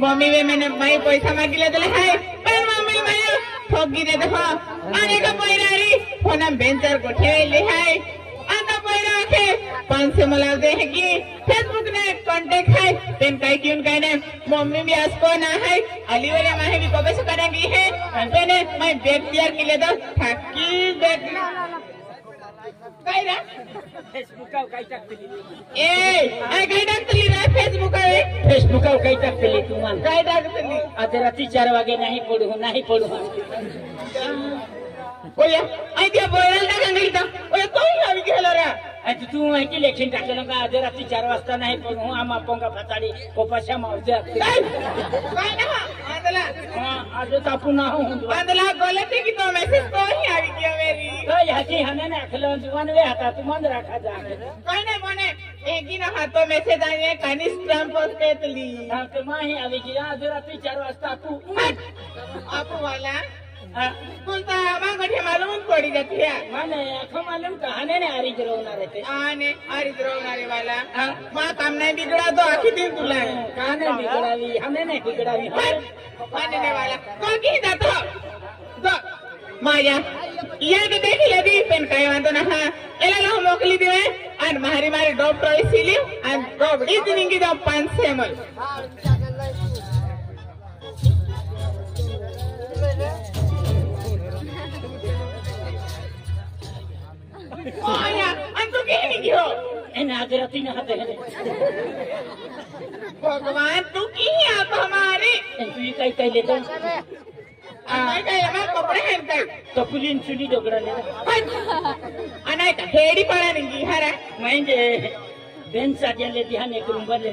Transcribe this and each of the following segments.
Mummy वे मैंने माई पैसा मागिले दिले हाय पण मम्मी माया ठोगी दे देखो। आणि का पैरा रे फोना बेंचर को ठेवले हाय आता पैरा आखे पाँच से मला दे है की फेसबुक ने कांटेक्ट है। तेन काय क्यों काय ने, मम्मी भी आज को ना है। अली वाले माहे भी कबे से करेंगी है। तेने मैं बेग तैयार के लिए दो थकी देख टाकतली तुम्हाला काय टाकतली आज रात्री चार नाही पडू नाही पडू ओया आई त्या बोलायला टाका नाही तर ओया कोण हवी गेला रे? आज तू माहिती लेखीन टाकलं का? आज रात्री चार वाजता नाही पडू आम्हा पोंगा फसाडी कोपाशा मावजे काय काय ना आंदला आज आंदला है। तो मैसेज तो ही कि हमें ना खलों जुवान वे हाथा तुम तो अंदर रखा जाएगा कोई ना। मने एक ही ना हाथों में से दाने कनिष्ठ क्रम पोस्ट कैटली हाँ कमाए अभी किया जरा पिचर वास्ता तू मत आप वाला। कुलता हमारे घर में मालूम कोड़ी जाती है। माने आखों मालूम कहाने ने आरी जरूना रहते। आने आरी जरूना रे वाला। हाँ। माँ कामने बिगड़ा तो आखी दिन तुला है। हाँ, कहाने बिगड़ा ली हमने ने बिगड़ा ली। पर माने ने वाला। कौन की जाता तो। दो माया ఏదైతే అది పెన్ కైవంతనహ ఎలాగ మొకలిదివే అండ్ మహరి మారి డోప్ ట్రై సిలి అండ్ డోప్ ఇది నింగిద పంచ్ సేమల్ ఓయా అంతు కేని గియో एन आदरती भगवान तू की आप हमारे तू ही कहीं कहीं लेता ಹೆಂತ ತಪ್ಪುಜಿ ಸುಡಿ ದೊಗ್ಗಡನೆ ಅನಾಯ್ತ ಹೇಳಿ ಬಾಳ ನಿಂಗೆ ಯಾರ ಮೈಂಡ್ ಬೆನ್ ಸಾಧ್ಯಲ್ಲಿ ಧ್ಯಾನ ಕುರುಂಬಲ್ಲಿ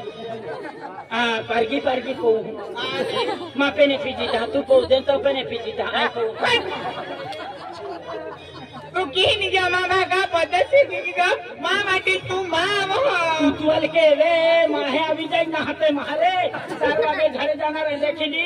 ಆ ಪರ್ಗಿ ಪರ್ಗಿ ಕೋ ಮಾಪೆನೆ ಪಿಜಿತ ತು ಕೋ ದೆನ್ ತಪ್ಪನೆ ಪಿಜಿತ ಆ ಕೋ तुकी निज मामा का पदसी निज मामाटी तू माम तू तुल के रे माहे अभी जाई नहाते मारे सारा के घरे जाना रे देखिली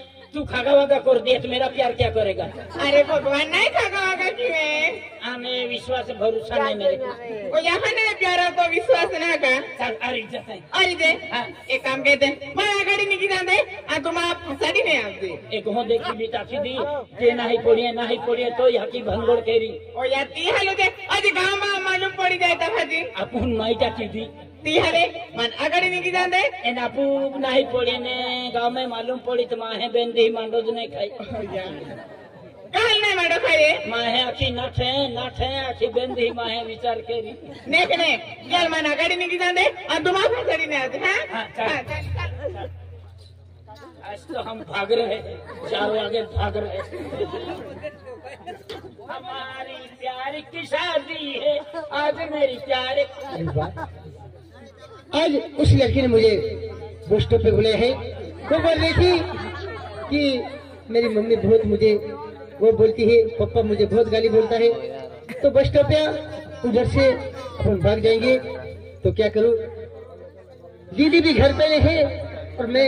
तू खागा वागा कर दिया तो मेरा प्यार क्या करेगा? अरे भगवान नहीं खागा होगा क्यों हमें विश्वास भरोसा नहीं मेरे को. यहाँ ने प्यारा तो विश्वास ना का? चल अरे हैं। अरे दे. एक काम कहते मैं आगाड़ी निकी जाते आ तुम आप फसाडी नहीं आते एक हो देखी बेटा सीधी ते नहीं पड़िए नहीं पड़िए तो यहाँ की भंगोड़ केरी ओ या ती हालो दे. अज गाँव में मालूम पड़ी जाए ता भाजी. अपन माईटा सीधी ती हाले मन आगाड़ी निकी जाते एन आपू नहीं पड़िए ने गाँव में मालूम पड़ी तो माहे बेन दी मांडोज नहीं खाई काल नहीं माडो खाए माहे आखी नठ है नठ है आखी बेन दी माहे विचार केरी नेक ने चल मन आगाड़ी निकी जाते आ तुम आप फसाडी नहीं आते हाँ, हाँ हाँ, चल, चल। आज तो हम भाग रहे चारों आगे भाग रहे हमारी प्यार की शादी है आज मेरी प्यार आज उस लड़की ने मुझे बस स्टॉप पे बुलाया है। वो बोल रही थी कि मेरी मम्मी बहुत मुझे वो बोलती है पापा मुझे बहुत गाली बोलता है। तो बस स्टॉप पे उधर से हम भाग जाएँगे। तो क्या करूँ? दीदी भी घर पे है और मैं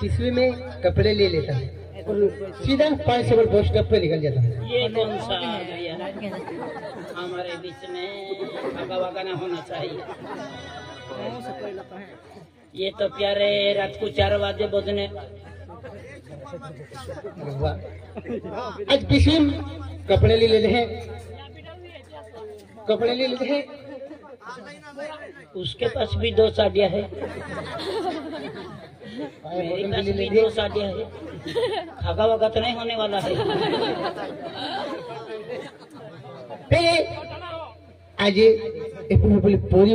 तीसरी में कपड़े ले लेता हूँ और सीधा पाँच सौ बस स्टॉप पे निकल जाता हूँ। ये कौन सा हमारे बीच में होना चाहिए। ये तो प्यारे रात को चार बजे बजने। आज किसी कपड़े ले लेते हैं। कपड़े ले लेते हैं। उसके पास भी दो साड़ियाँ है। मेरे पास भी दो साड़ियाँ है। खागा वागा तो नहीं होने वाला है। आज एपुल एपुल पोरी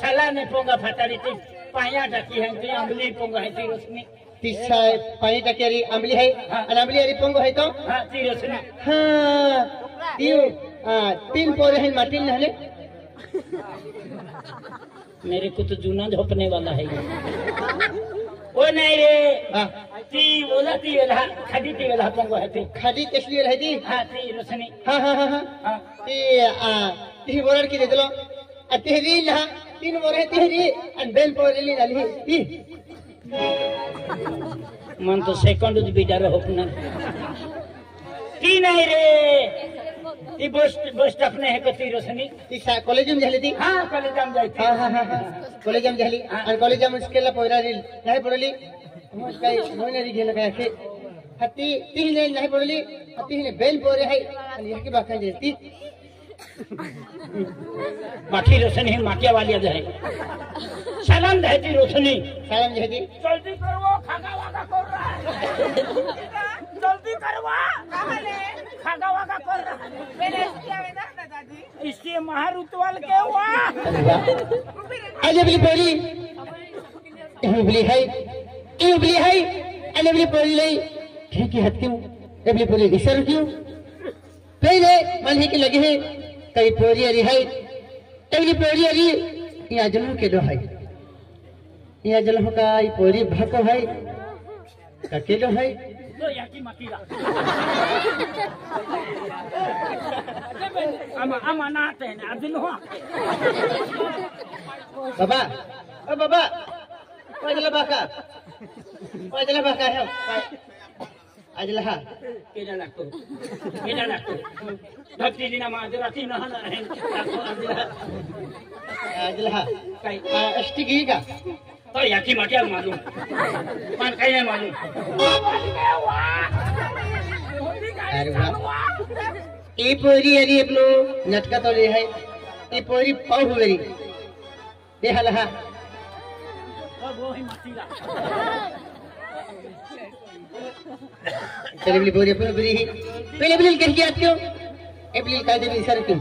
साला ने पोंगा ती पाया टाकी है अंबली पोंगा है ती रोशनी ती आंबली या रिपोंग आहे तो हा। ती रोशनी हा हा, तीन पोरे हैं माटी नहले मेरे को तो जूना झोपने वाला है। वो नहीं रे। हा। ती बोला ती वेला खादी ती वेला पोंगा है ती। खादी कसली राहती हा ती रोशनी हा हा हा हा। हा। ती आ, ती बोराड की आणि हा तीन बोर आहे ती री आणि बेल पोरेली झाली ती। मन तो सेकंड बिटार होपणार ती नाही रे। ती बस बस स्टॉपने है कती रोशनी। ती कॉलेजून झाली ती? हा कॉलेजाम जायची हा हा हा हा। कॉलेजाम झाली आणि कॉलेजाम स्केलला पोयरा रील। नाही पडली मग काय होईनारी गेलं काय असे हा ती ती नाही नाही पडली हा ती बेल पोरे आहे आणि याकी बाकी ती। माठी रोशनी है माटिया वाली है। सलाम है रोशनी। सालाम झाली जल्दी करो खागा वागा कर रहा है। जल्दी करवा खागा वागा कर रहा है। इसके महारुतवाल के हुआ। आज आपली पोरी उबली है। उबली है। आपली पोरी नाही। ठीक है हट क्यों? आपली पोरी विसर क्यों? पहले मन है कि लगे है। कई पोरी अरी है आपली पोरी अरी यहाँ जन्म के दो है। यहाँ जन्म का ई पोरी भाको है का केलो है। बाबा ओ बाबा पाजला बाका पाजला बाका है। आजला केला लागतो केला लागतो भक्ती दिना आहे लागतो आदिला. आजला काय अष्टी घे का तो याची माटी मालूम पण काही नाही मालूम अरे वाह ई पोरी अरी अपनो नटका तो ले है ई पोरी पाऊ हुवेरी दे हला हा वो ही मातीला चले बली पोरी अपनो बरी ही पहले बली कह के क्यों ए बली का दे सर क्यों?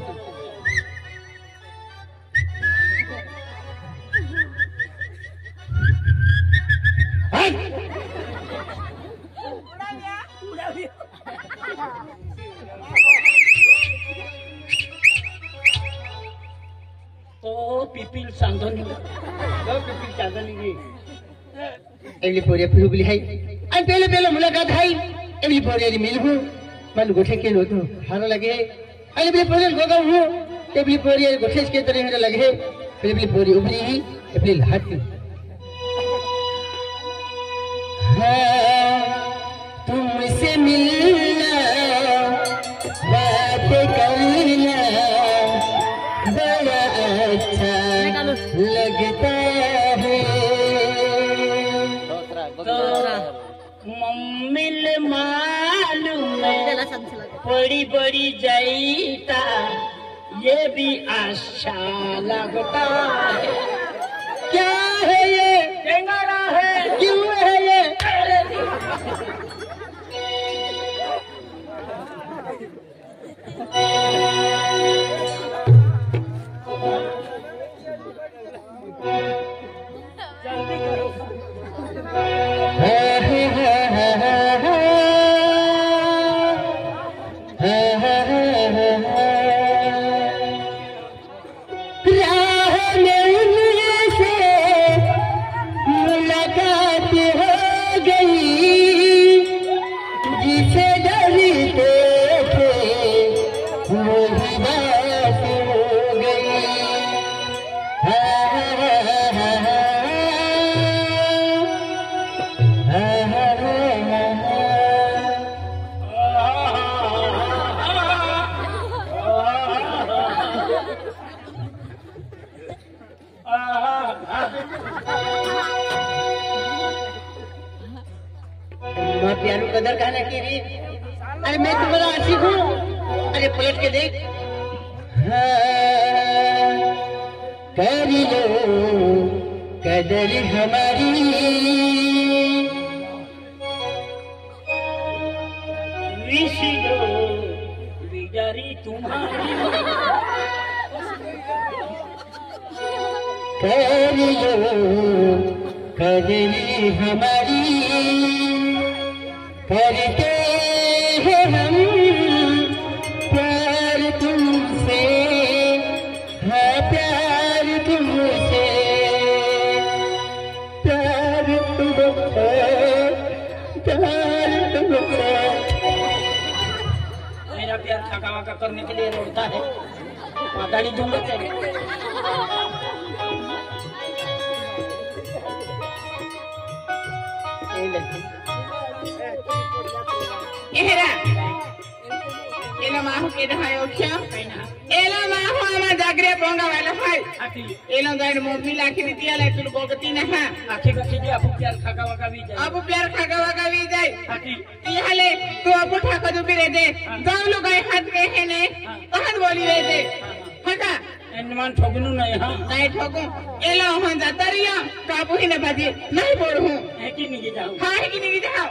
तो पिपील सांधून एवली पोरी अपनो बली है आणि पहले पहले मुलाकात है। एवली पोरी अरी मिल हूँ मन गोठे के लो तो हारो लगे। है अरे बली पोरी गोगा हूँ। एवली पोरी अरी गोठे के तरह मेरे लगे। है पहले बली पोरी उभरी बड़ी बड़ी जाईता ये भी अच्छा लगता है। क्या है ये? कर लो कदर हमारी। तुम्हारी। कर लो कदर हमारी। करते प्यार का करने के लिए लौटता है। गाड़ी दूँगा एहरा ना माहु के ओख्या एला माहु पोंगा वाला हाय आखिर एला गाइड मम्मी लाखी दिया ला तुल गोगती न हा आखिर का कीजिए आपको प्यार खाका वाका भी जाए अब प्यार खागा वागा भी जाय आखिर इहाले तू अब ठाका दु बिरे दे गाँव लोग आए हाथ के है ने तहन बोली रे दे हका एनमान ठोकनू नहीं हाँ नहीं ठोको एला वहाँ जाता रिया काबू ही न बाजी नहीं बोल हूँ है कि नहीं जाऊँ हाँ है कि नहीं जाओ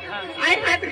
आए हाथ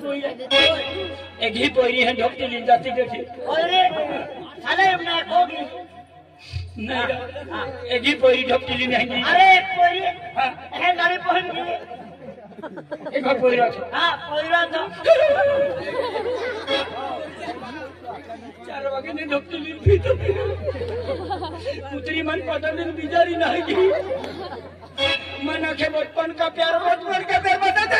एक ही पोरी है ढोकती ली जाती देखी अरे साले मैं होगी नहीं एक ही पोरी ढोकती ली नहीं। अरे कोई हाँ। है। गाड़ी पहन ली एक पोरी रखो। हाँ कोई तो चार वागे ने ढोकती ली भी तो पुत्री मन पता नहीं बिजारी नहीं मन आखे बचपन का प्यार बचपन का प्यार बताते ना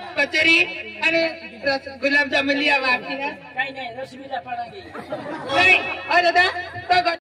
कचोरी आणि रस गुलाबजामुन लिया बाकी ना काही नाही रश्मीला पडा नाही अरे दादा तो